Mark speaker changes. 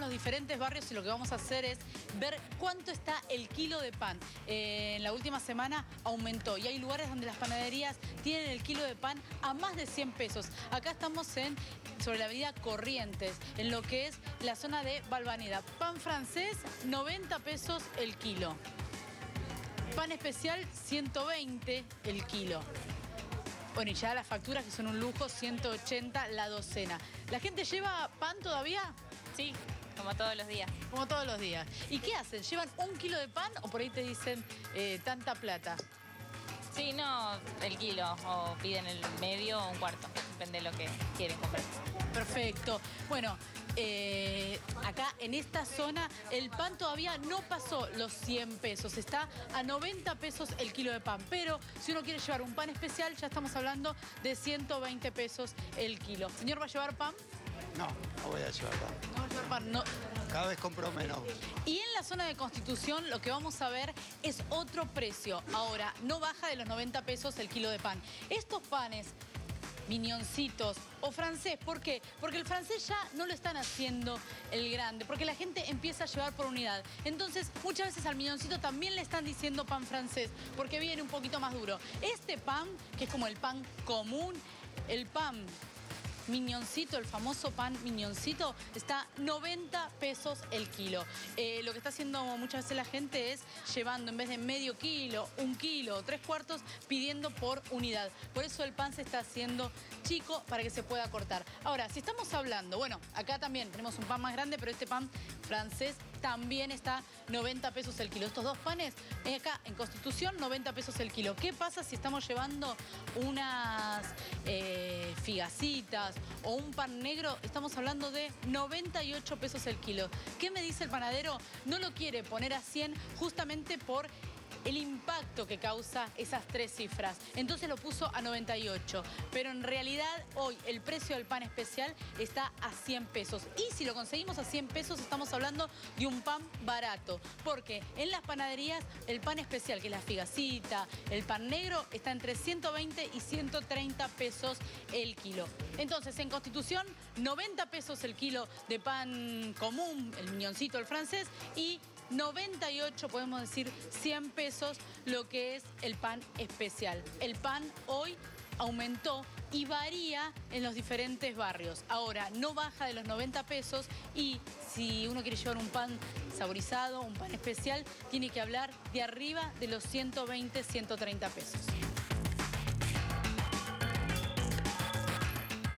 Speaker 1: los diferentes barrios y lo que vamos a hacer es ver cuánto está el kilo de pan. Eh, en la última semana aumentó y hay lugares donde las panaderías tienen el kilo de pan a más de 100 pesos. Acá estamos en sobre la avenida Corrientes, en lo que es la zona de Balvaneda. Pan francés, 90 pesos el kilo. Pan especial, 120 el kilo. Bueno, y ya las facturas que son un lujo, 180 la docena. ¿La gente lleva pan todavía?
Speaker 2: Sí, como todos los días.
Speaker 1: Como todos los días. ¿Y qué hacen? ¿Llevan un kilo de pan o por ahí te dicen eh, tanta plata?
Speaker 2: Sí, no, el kilo, o piden el medio o un cuarto, depende de lo que quieren comprar.
Speaker 1: Perfecto. Bueno, eh, acá en esta zona el pan todavía no pasó los 100 pesos, está a 90 pesos el kilo de pan, pero si uno quiere llevar un pan especial ya estamos hablando de 120 pesos el kilo. ¿Señor va a llevar pan?
Speaker 3: No, no voy a llevar pan.
Speaker 1: No llevar pan, no.
Speaker 3: Cada vez compro menos.
Speaker 1: Y en la zona de Constitución lo que vamos a ver es otro precio. Ahora, no baja de los 90 pesos el kilo de pan. Estos panes miñoncitos o francés. ¿Por qué? Porque el francés ya no lo están haciendo el grande, porque la gente empieza a llevar por unidad. Entonces, muchas veces al miñoncito también le están diciendo pan francés, porque viene un poquito más duro. Este pan, que es como el pan común, el pan miñoncito, el famoso pan miñoncito, está 90 pesos el kilo. Eh, lo que está haciendo muchas veces la gente es llevando en vez de medio kilo, un kilo, tres cuartos, pidiendo por unidad. Por eso el pan se está haciendo chico para que se pueda cortar. Ahora, si estamos hablando, bueno, acá también tenemos un pan más grande, pero este pan francés también está 90 pesos el kilo. Estos dos panes, eh, acá en Constitución, 90 pesos el kilo. ¿Qué pasa si estamos llevando unas figacitas o un pan negro? Estamos hablando de 98 pesos el kilo. ¿Qué me dice el panadero? No lo quiere poner a 100 justamente por el impacto que causa esas tres cifras. Entonces lo puso a 98. Pero en realidad hoy el precio del pan especial está a 100 pesos. Y si lo conseguimos a 100 pesos estamos hablando de un pan barato. Porque en las panaderías el pan especial, que es la figacita, el pan negro, está entre 120 y 130 pesos el kilo. Entonces en Constitución 90 pesos el kilo de pan común, el miñoncito, el francés, y 98, podemos decir 100 pesos, lo que es el pan especial. El pan hoy aumentó y varía en los diferentes barrios. Ahora, no baja de los 90 pesos y si uno quiere llevar un pan saborizado, un pan especial, tiene que hablar de arriba de los 120, 130 pesos.